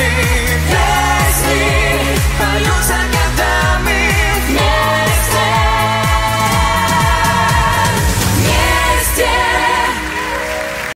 change.